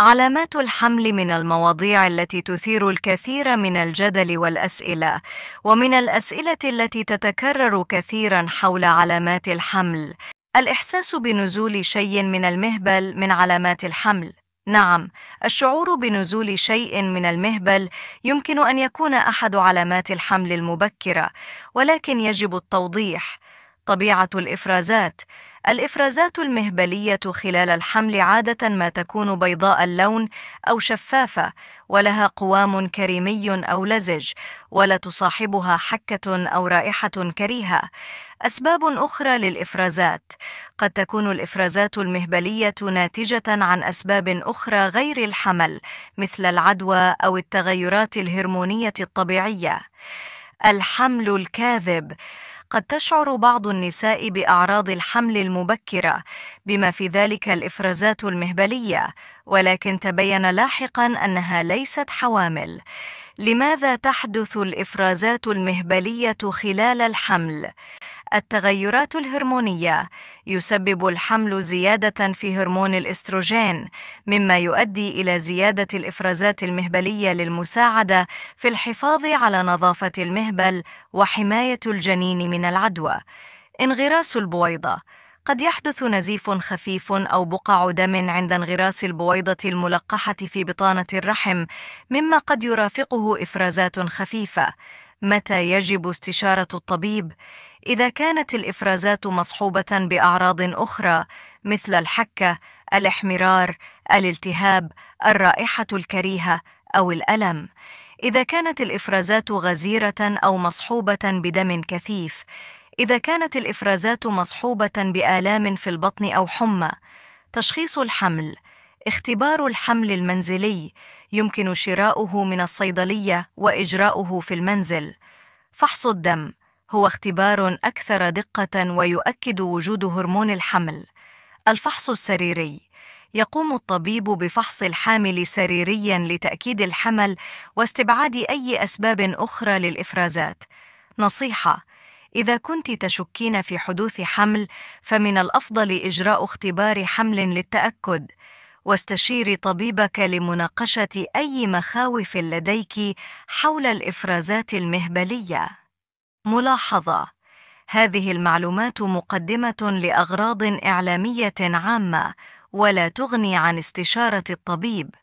علامات الحمل من المواضيع التي تثير الكثير من الجدل والأسئلة ومن الأسئلة التي تتكرر كثيرا حول علامات الحمل. الإحساس بنزول شيء من المهبل من علامات الحمل. نعم الشعور بنزول شيء من المهبل يمكن أن يكون أحد علامات الحمل المبكرة ولكن يجب التوضيح. طبيعة الإفرازات. الإفرازات المهبلية خلال الحمل عادة ما تكون بيضاء اللون أو شفافة ولها قوام كريمي أو لزج ولا تصاحبها حكة أو رائحة كريهة. أسباب أخرى للإفرازات. قد تكون الإفرازات المهبلية ناتجة عن أسباب أخرى غير الحمل مثل العدوى أو التغيرات الهرمونية الطبيعية. الحمل الكاذب. قد تشعر بعض النساء بأعراض الحمل المبكرة بما في ذلك الإفرازات المهبلية ولكن تبين لاحقا أنها ليست حوامل. لماذا تحدث الإفرازات المهبلية خلال الحمل؟ التغيرات الهرمونية. يسبب الحمل زيادة في هرمون الإستروجين مما يؤدي إلى زيادة الإفرازات المهبلية للمساعدة في الحفاظ على نظافة المهبل وحماية الجنين من العدوى. انغراس البويضة. قد يحدث نزيف خفيف أو بقع دم عند انغراس البويضة الملقحة في بطانة الرحم مما قد يرافقه إفرازات خفيفة. متى يجب استشارة الطبيب؟ إذا كانت الإفرازات مصحوبة بأعراض أخرى مثل الحكة الإحمرار الالتهاب الرائحة الكريهة أو الألم. إذا كانت الإفرازات غزيرة أو مصحوبة بدم كثيف. إذا كانت الإفرازات مصحوبة بآلام في البطن أو حمى. تشخيص الحمل. اختبار الحمل المنزلي يمكن شراؤه من الصيدلية وإجراؤه في المنزل. فحص الدم هو اختبار أكثر دقة ويؤكد وجود هرمون الحمل. الفحص السريري يقوم الطبيب بفحص الحامل سريريا لتأكيد الحمل واستبعاد أي أسباب أخرى للإفرازات. نصيحة إذا كنت تشكين في حدوث حمل فمن الأفضل إجراء اختبار حمل للتأكد. واستشيري طبيبك لمناقشة أي مخاوف لديك حول الإفرازات المهبلية. ملاحظة هذه المعلومات مقدمة لأغراض إعلامية عامة ولا تغني عن استشارة الطبيب.